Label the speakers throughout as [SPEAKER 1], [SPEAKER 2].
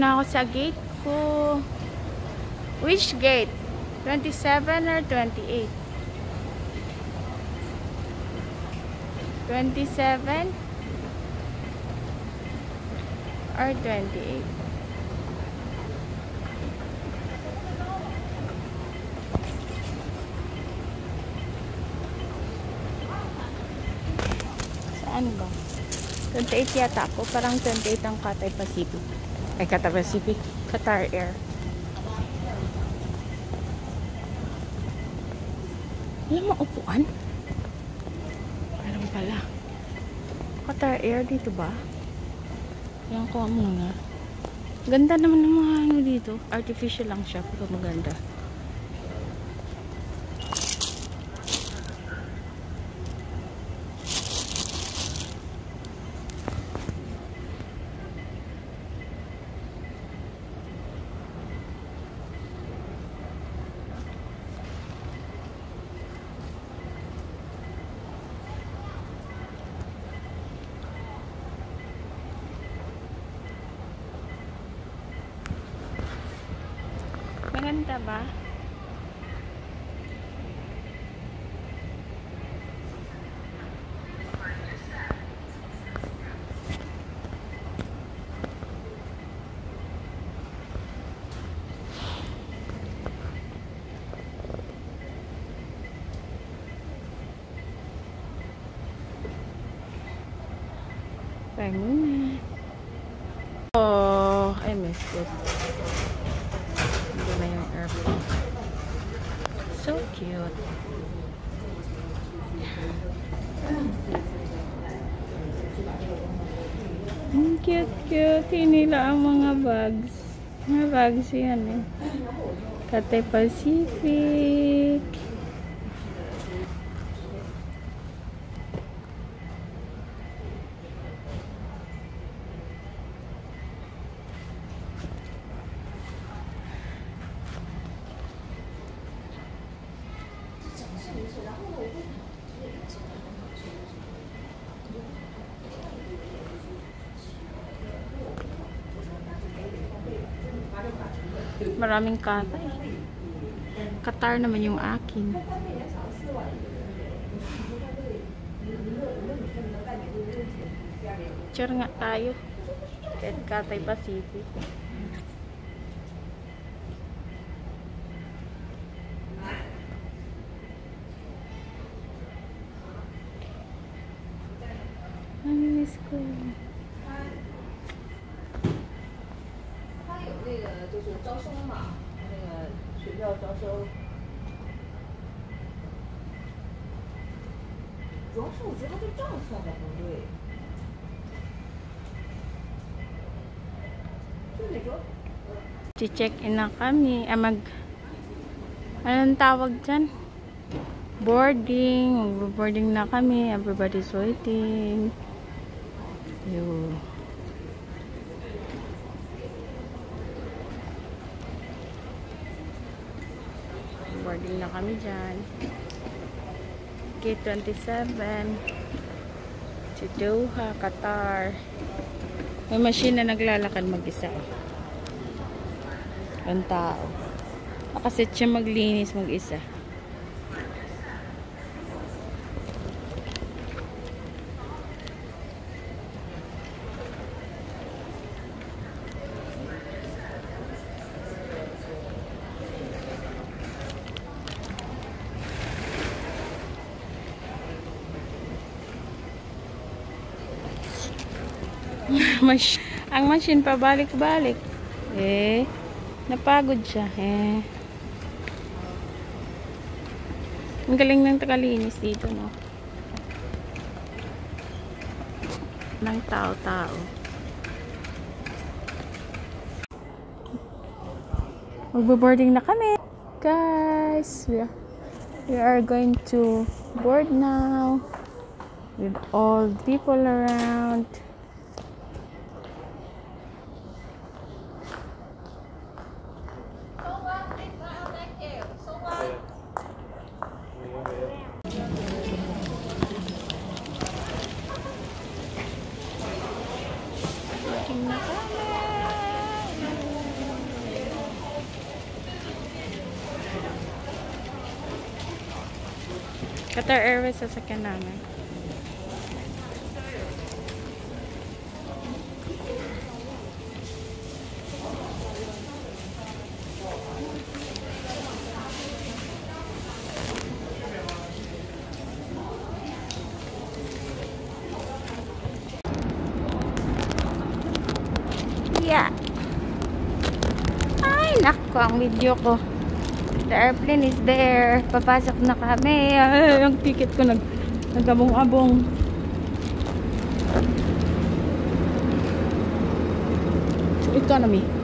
[SPEAKER 1] Na ako sa gate ko. Which gate? 27 or 28? 27 or 28? Saan ba? 28 yata ako. Parang 28 ang Cathay Pacific. Ay, Cathay Pacific. Qatar Air. Alam mo, upuan? Meron pala. Qatar Air dito ba? Yan ko muna. Ganda naman ng mga ano dito. Artificial lang siya, pero maganda. cuéntame. Eh. Bạn muốn... Oh, em mệt rồi. Na yung airplane. So cute. Ang cute-cute. Hinila ang mga bags. Mga bags yan eh. Cathay Pacific. Maraming katay. Qatar naman yung akin. Picture nga tayo. Kahit Cathay Pacific. Ang miss ko.
[SPEAKER 2] 他就是招生嘛，那个学校招收。主要是我觉得他这账算的不对，就那种
[SPEAKER 1] check in na kami. Ah, mag... Anong tawag dyan? Boarding. Boarding na kami. Everybody's waiting. Yo. Boarding na kami dyan. Gate 27. To Doha, Qatar. May machine na naglalakad mag-isa. Ang tao. Nakasit siya maglinis mag-isa. ang machine pabalik-balik. Eh, napagod siya. Eh. Ang galing ng tagalinis dito, no? Ng tao-tao. Magbo-boarding na kami. Guys, we are, going to board now with all people around. Qatar Airways sasakyan namin. Yeah. Ay, nako, ang video ko. The airplane is there. Papasok na kami. Ay, ang ticket ko nag nagabong-abong. Economy.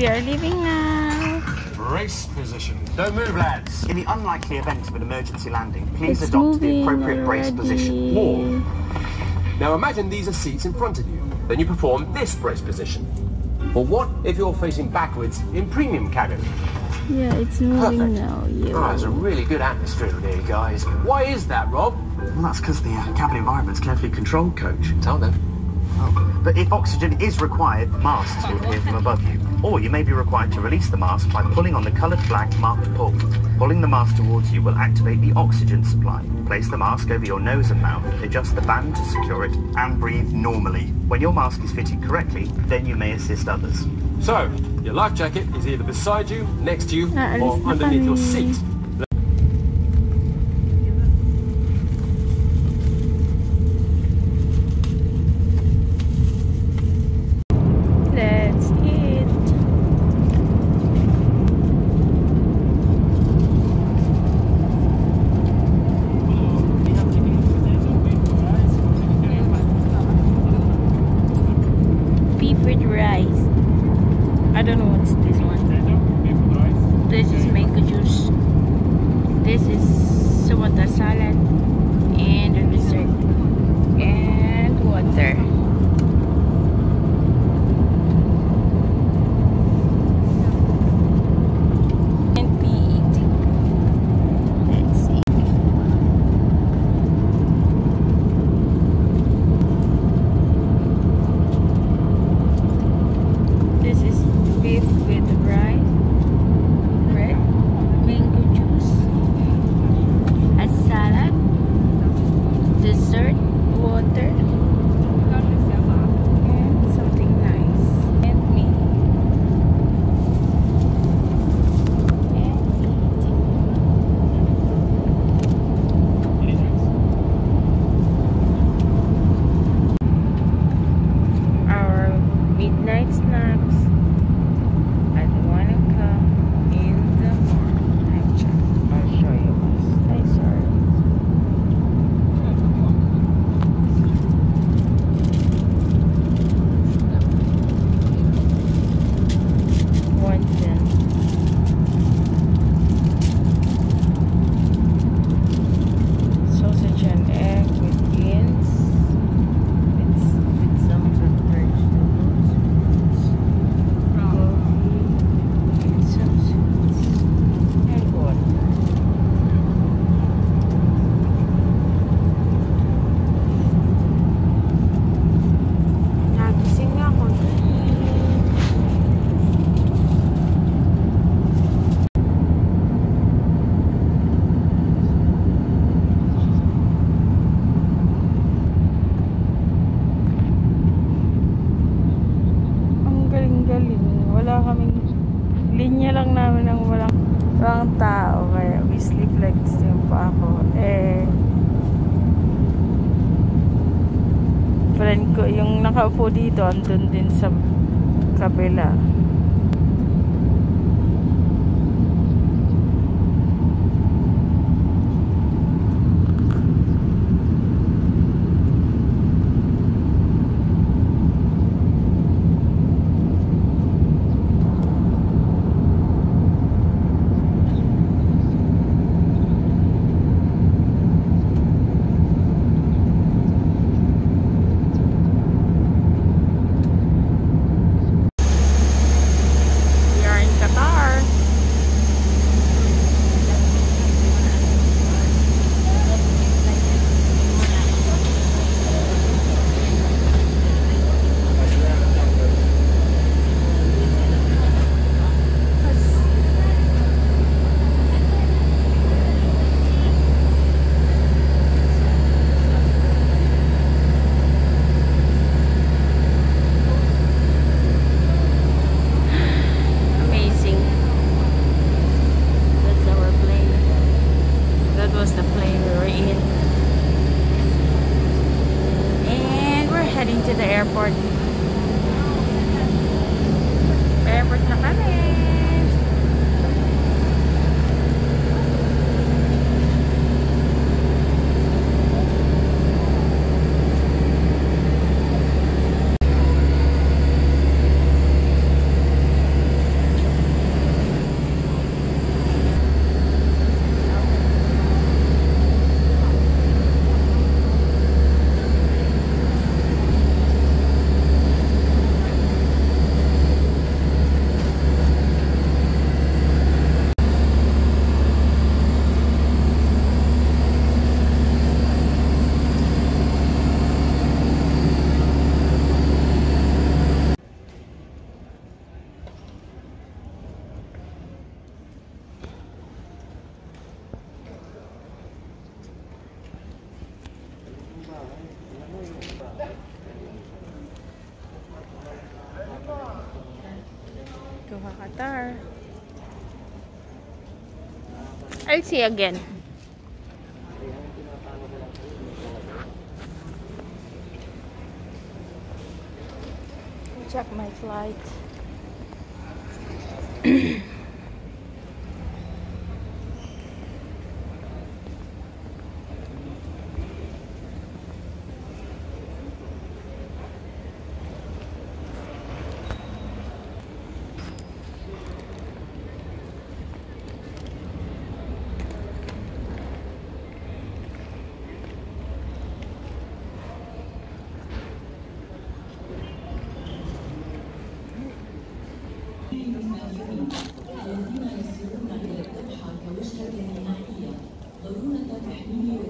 [SPEAKER 1] We are leaving now.
[SPEAKER 3] Brace position. Don't move, lads.
[SPEAKER 4] In the unlikely event of an emergency landing, please
[SPEAKER 1] It's
[SPEAKER 4] adopt the
[SPEAKER 1] moving
[SPEAKER 4] appropriate brace position.
[SPEAKER 3] More. Now imagine these are seats in front of you. Then you perform this brace position. Or what if you're facing backwards in premium cabin?
[SPEAKER 1] Yeah, it's moving
[SPEAKER 3] Perfect.
[SPEAKER 1] now.
[SPEAKER 3] Oh,
[SPEAKER 1] Yeah.
[SPEAKER 3] there's a really good atmosphere in here, guys. Why is that, Rob?
[SPEAKER 4] Well, that's because the uh, cabin environment's carefully controlled, coach.
[SPEAKER 3] Tell them.
[SPEAKER 4] Oh. But if oxygen is required, masks will appear from above you. Or you may be required to release the mask by pulling on the coloured flag marked pull. Pulling the mask towards you will activate the oxygen supply. Place the mask over your nose and mouth, adjust the band to secure it, and breathe normally. When your mask is fitted correctly, then you may assist others.
[SPEAKER 3] So, your life jacket is either beside you, next to you, or
[SPEAKER 1] na
[SPEAKER 3] underneath your seat.
[SPEAKER 1] What a salad. Nakaupo dito, andun din sa kabila. Airport na kami. I'll see again. Check my flight.
[SPEAKER 5] من الذين يسيرون إلى الذبحة كوجهة نهائية ضرورة تحميل